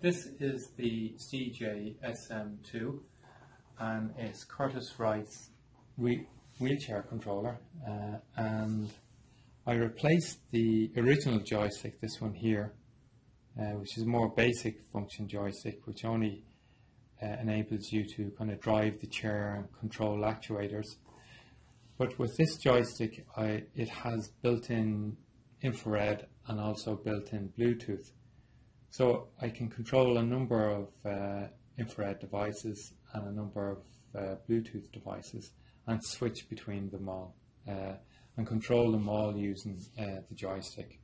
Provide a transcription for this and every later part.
This is the CJSM2 and it's Curtiss-Wright's wheelchair controller uh, and I replaced the original joystick, this one here, uh, which is a more basic function joystick which only uh, enables you to kind of drive the chair and control actuators. But with this joystick, I, it has built-in infrared and also built-in Bluetooth. So I can control a number of uh, infrared devices and a number of uh, Bluetooth devices and switch between them all uh, and control them all using uh, the joystick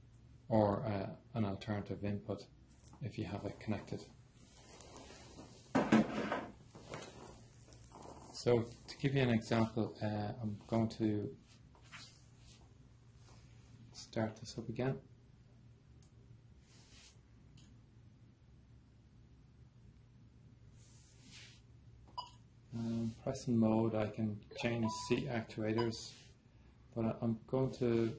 or uh, an alternative input if you have it connected. So to give you an example, uh, I'm going to start this up again. Pressing mode, I can change seat actuators, but I'm going to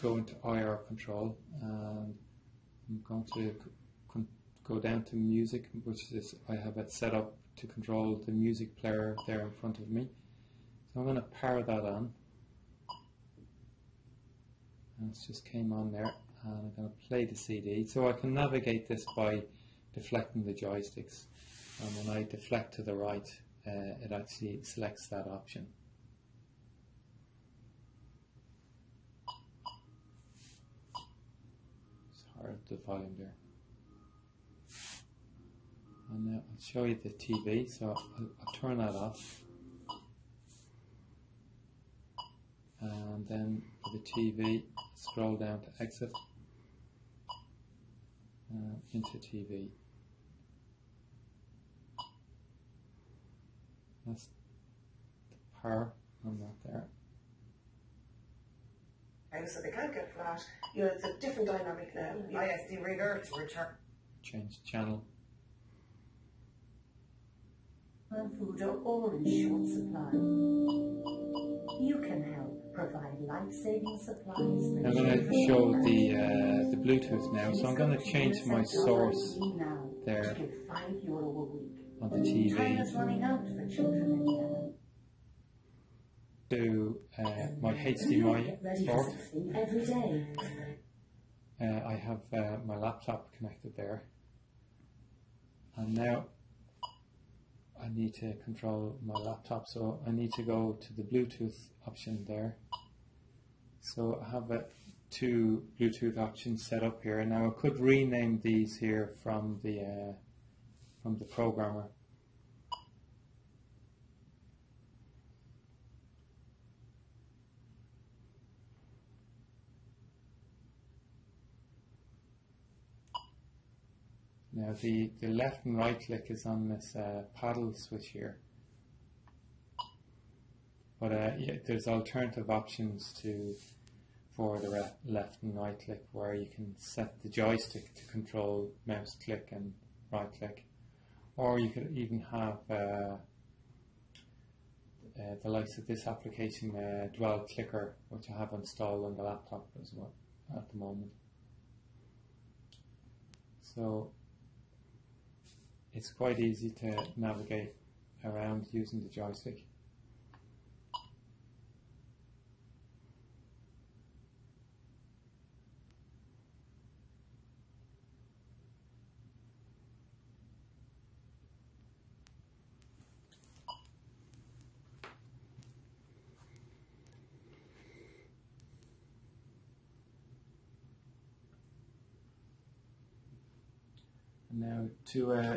go into IR control and I'm going to go down to music, which is I have it set up to control the music player there in front of me. So I'm going to power that on. And it just came on there and I'm going to play the CD. So I can navigate this by deflecting the joysticks and when I deflect to the right uh, it actually selects that option. It's hard the volume there. And now I'll show you the TV, so I'll, I'll turn that off. And then for the TV, scroll down to exit uh, into TV. That's the power on that there. And so they can't get flat. You know, it's a different dynamic now. ISD rigger to return. Change channel. food are all in short supply. You can help provide life-saving supplies. I'm going to show the uh, the Bluetooth now, so I'm going to change my source there on the TV to uh, my HDMI port. Uh, I have uh, my laptop connected there, and now I need to control my laptop so I need to go to the Bluetooth option there. So I have uh, two Bluetooth options set up here. Now I could rename these here from the uh, from the programmer Now the, the left and right click is on this uh, paddle switch here. But uh, yeah, there's alternative options to for the left and right click where you can set the joystick to control mouse click and right click. Or you could even have uh, uh, the likes of this application, uh, Dwell Clicker, which I have installed on the laptop as well at the moment. So it's quite easy to navigate around using the joystick. Now to uh,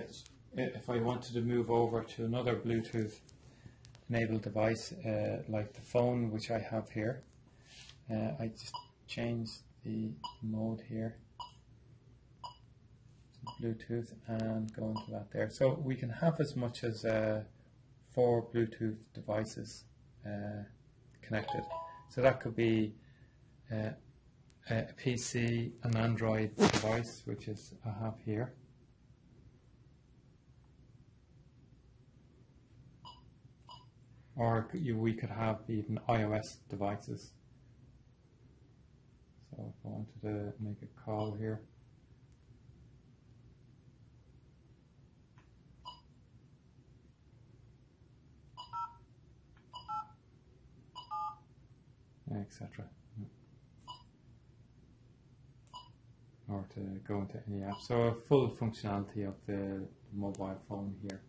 if I wanted to move over to another Bluetooth enabled device uh, like the phone which I have here, uh, I just change the mode here to Bluetooth and go into that there. So we can have as much as uh, four Bluetooth devices uh, connected. So that could be uh, a PC, an Android device, which is I have here. or we could have even iOS devices. So if I wanted to make a call here. etc. Or to go into any app. So a full functionality of the mobile phone here.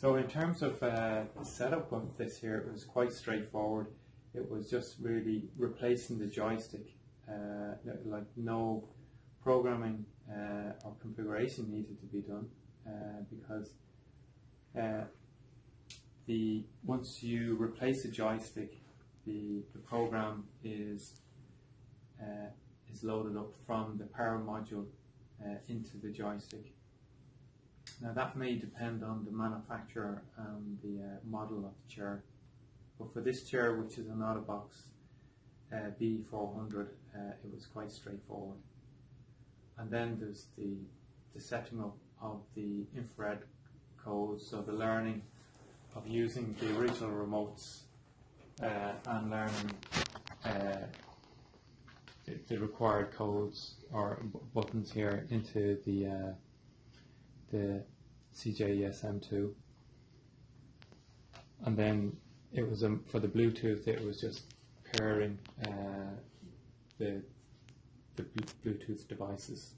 So in terms of uh, the setup of this here, it was quite straightforward. It was just really replacing the joystick, uh, like no programming uh, or configuration needed to be done uh, because uh, the once you replace the joystick, the, the program is uh, is loaded up from the power module into the joystick. Now that may depend on the manufacturer and the uh, model of the chair, but for this chair, which is an Ottobock uh, B400, uh, it was quite straightforward. And then there's the the setting up of the infrared codes, so the learning of using the original remotes uh, and learning uh, the, the required codes or buttons here into the uh, the CJSM2 and then it was um, for the Bluetooth it was just pairing uh, the the Bluetooth devices